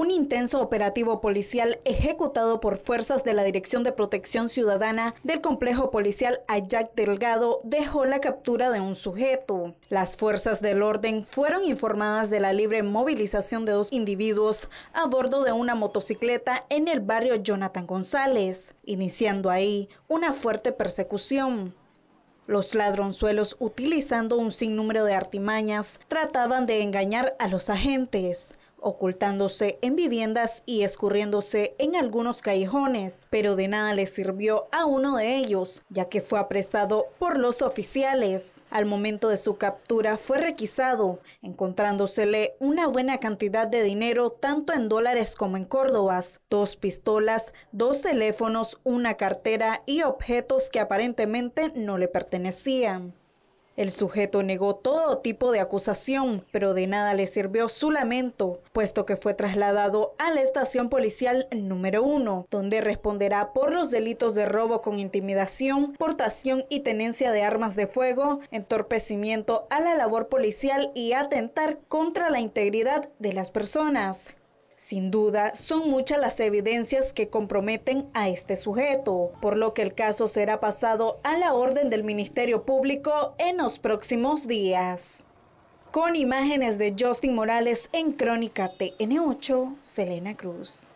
Un intenso operativo policial ejecutado por fuerzas de la Dirección de Protección Ciudadana del complejo policial Ayac Delgado dejó la captura de un sujeto. Las fuerzas del orden fueron informadas de la libre movilización de dos individuos a bordo de una motocicleta en el barrio Jonathan González, iniciando ahí una fuerte persecución. Los ladronzuelos, utilizando un sinnúmero de artimañas, trataban de engañar a los agentes ocultándose en viviendas y escurriéndose en algunos callejones, pero de nada le sirvió a uno de ellos, ya que fue apresado por los oficiales. Al momento de su captura fue requisado, encontrándosele una buena cantidad de dinero tanto en dólares como en córdobas, dos pistolas, dos teléfonos, una cartera y objetos que aparentemente no le pertenecían. El sujeto negó todo tipo de acusación, pero de nada le sirvió su lamento, puesto que fue trasladado a la estación policial número uno, donde responderá por los delitos de robo con intimidación, portación y tenencia de armas de fuego, entorpecimiento a la labor policial y atentar contra la integridad de las personas. Sin duda, son muchas las evidencias que comprometen a este sujeto, por lo que el caso será pasado a la orden del Ministerio Público en los próximos días. Con imágenes de Justin Morales en Crónica TN8, Selena Cruz.